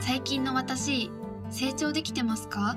最近の私成長できてますか？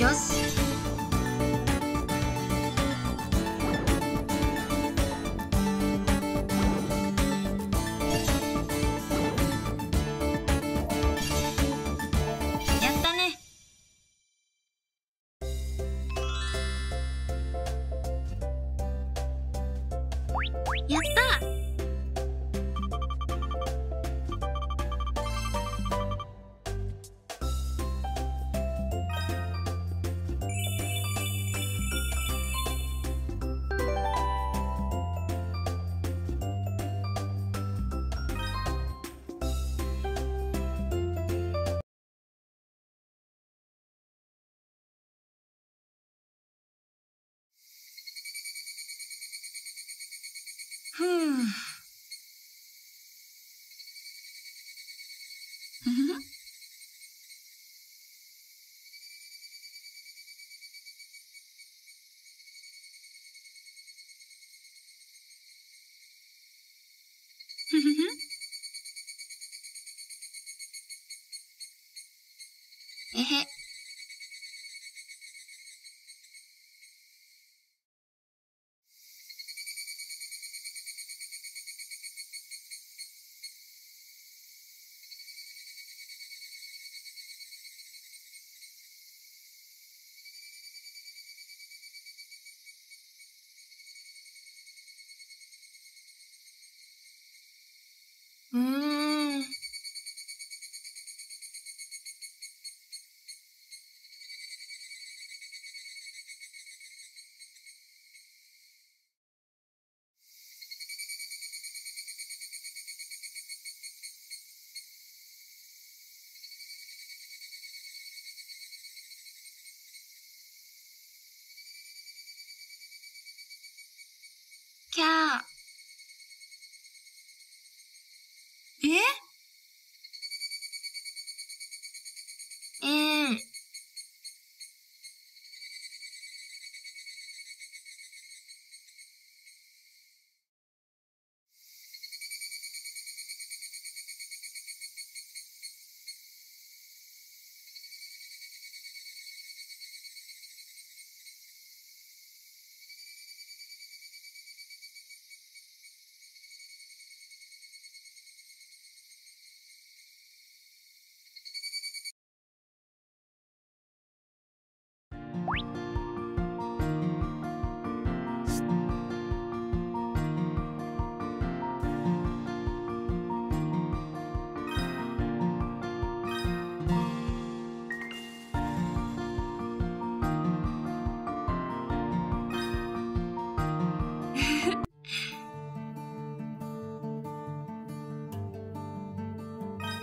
よし。やったふう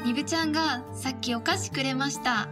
にぶちゃんがさっきお菓子くれました。